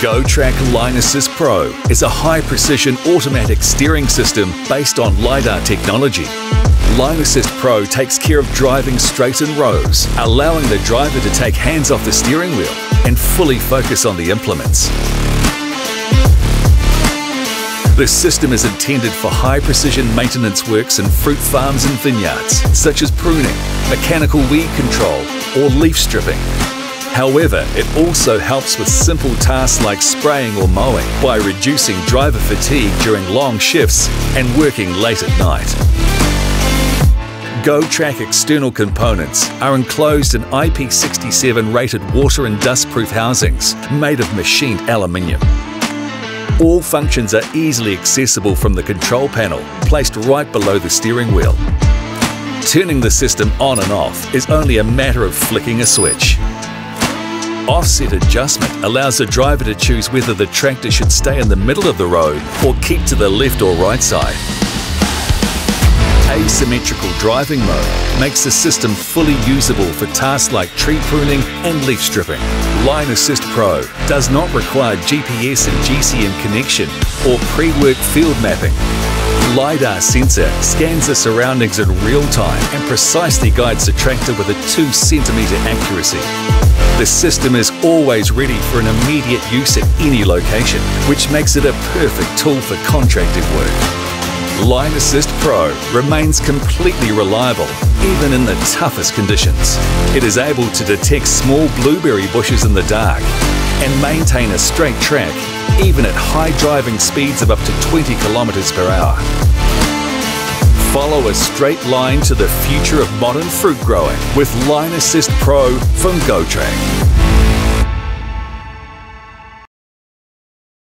GoTrack Line Assist Pro is a high-precision automatic steering system based on LiDAR technology. Line Assist Pro takes care of driving straight in rows, allowing the driver to take hands off the steering wheel and fully focus on the implements. The system is intended for high-precision maintenance works in fruit farms and vineyards, such as pruning, mechanical weed control or leaf stripping. However, it also helps with simple tasks like spraying or mowing by reducing driver fatigue during long shifts and working late at night. GoTrack external components are enclosed in IP67 rated water and dustproof housings made of machined aluminium. All functions are easily accessible from the control panel placed right below the steering wheel. Turning the system on and off is only a matter of flicking a switch. Offset adjustment allows the driver to choose whether the tractor should stay in the middle of the road or keep to the left or right side. Asymmetrical driving mode makes the system fully usable for tasks like tree pruning and leaf stripping. Line Assist Pro does not require GPS and GSM connection or pre-work field mapping. LiDAR sensor scans the surroundings in real time and precisely guides the tractor with a 2 centimetre accuracy. The system is always ready for an immediate use at any location, which makes it a perfect tool for contracted work. Line Assist Pro remains completely reliable, even in the toughest conditions. It is able to detect small blueberry bushes in the dark and maintain a straight track, even at high driving speeds of up to 20 kilometers per hour. Follow a straight line to the future of modern fruit growing with Line Assist Pro from GoTrack.